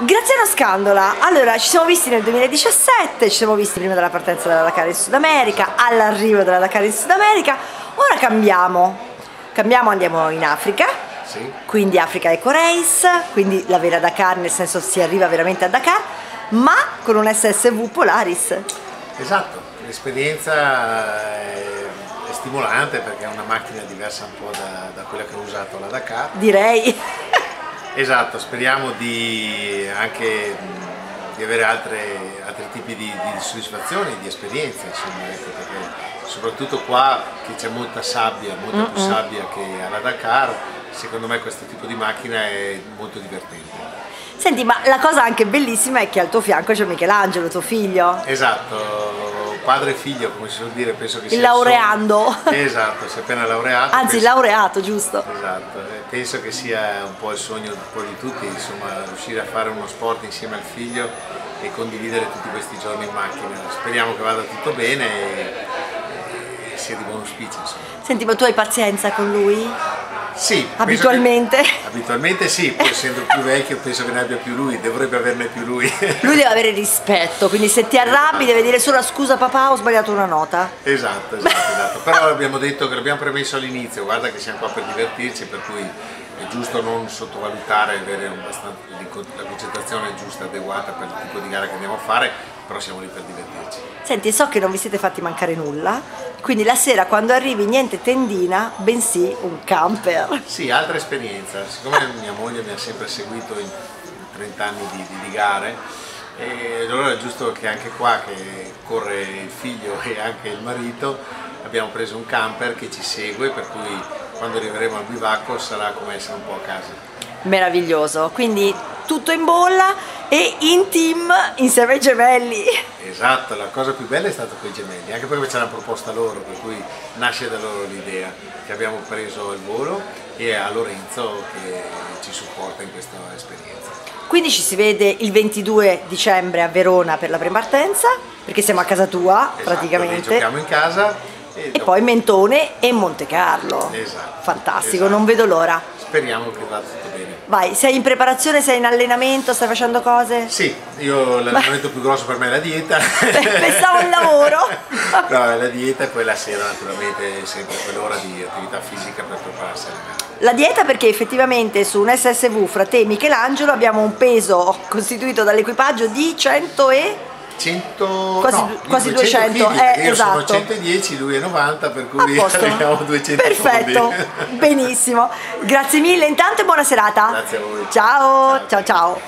Graziano Scandola, allora ci siamo visti nel 2017, ci siamo visti prima della partenza della Dakar in Sud America, all'arrivo della Dakar in Sud America, ora cambiamo, cambiamo andiamo in Africa, Sì. quindi Africa Eco Race, quindi la vera Dakar nel senso si arriva veramente a Dakar, ma con un SSV Polaris. Esatto, l'esperienza è, è stimolante perché è una macchina diversa un po' da, da quella che ho usato alla Dakar. Direi. Esatto, speriamo di anche di avere altre- altri tipi di, di soddisfazioni, di esperienze, insomma, ecco, perché soprattutto qua che c'è molta sabbia, molta più sabbia che alla Dakar, secondo me questo tipo di macchina è molto divertente. Senti, ma la cosa anche bellissima è che al tuo fianco c'è Michelangelo, tuo figlio. Esatto, padre e figlio, come si suol dire, penso che Il sia laureando. sogno. Esatto, si è appena laureato. Anzi, penso- laureato, giusto? Esatto, penso che sia un po' il sogno un po' di tutti, insomma, riuscire a fare uno sport insieme al figlio e condividere tutti questi giorni in macchina. Speriamo che vada tutto bene e, e sia di buon auspicio, insomma. Senti, ma tu hai pazienza con lui? Sì, Abitualmente? che- abitualmente sì, poi essendo più vecchio penso che ne abbia più lui, dovrebbe averne più lui. Lui deve avere rispetto, quindi se ti arrabbi deve dire solo scusa papà ho sbagliato una nota. Esatto, esatto, esatto. Però abbiamo detto che l'abbiamo premesso all'inizio, guarda che siamo qua per divertirci, per cui è giusto non sottovalutare, avere un abbastanza- la concentrazione giusta, adeguata per il tipo di gara che andiamo a fare, però siamo lì per divertirci. Senti, so che non vi siete fatti mancare nulla, quindi la sera quando arrivi niente tendina, bensì un camper. Sì, altra esperienza, siccome mia moglie mi ha sempre seguito in 30 anni di, di- di gare, e allora è giusto che anche qua che corre il figlio e anche il marito abbiamo preso un camper che ci segue, per cui quando arriveremo al bivacco sarà come essere un po' a casa. Meraviglioso, quindi tutto in bolla e in team insieme ai gemelli. Esatto, la cosa più bella è stata con i gemelli, anche perché ce l'hanno proposta loro, per cui nasce da loro l'idea che abbiamo preso al volo e a Lorenzo che ci supporta in questa esperienza. Quindi ci si vede il 22 dicembre a Verona per la prepartenza, perché siamo a casa tua Esatto, praticamente. giochiamo in casa e, poi Mentone e Monte Carlo. Esatto, Fantastico, esatto. non vedo l'ora. speriamo che vada tutto bene. Vai, sei in preparazione, sei in allenamento, stai facendo cose? Sì, io l'allenamento più grosso per me è la dieta. Pensavo al lavoro. no, la dieta e poi la sera naturalmente è sempre quell'ora di attività fisica per prepararsi alla gara. La dieta perché effettivamente su un SSV fra te e Michelangelo abbiamo un peso costituito dall'equipaggio di 100 e... 100 Quasi- no, quasi 200 200, kg, eh, io sono esatto. 110, lui è 90, per cui arriviamo a 200 Perfetto, benissimo. Grazie mille intanto e buona serata. Grazie a voi. Ciao, Ciao. ciao ciao.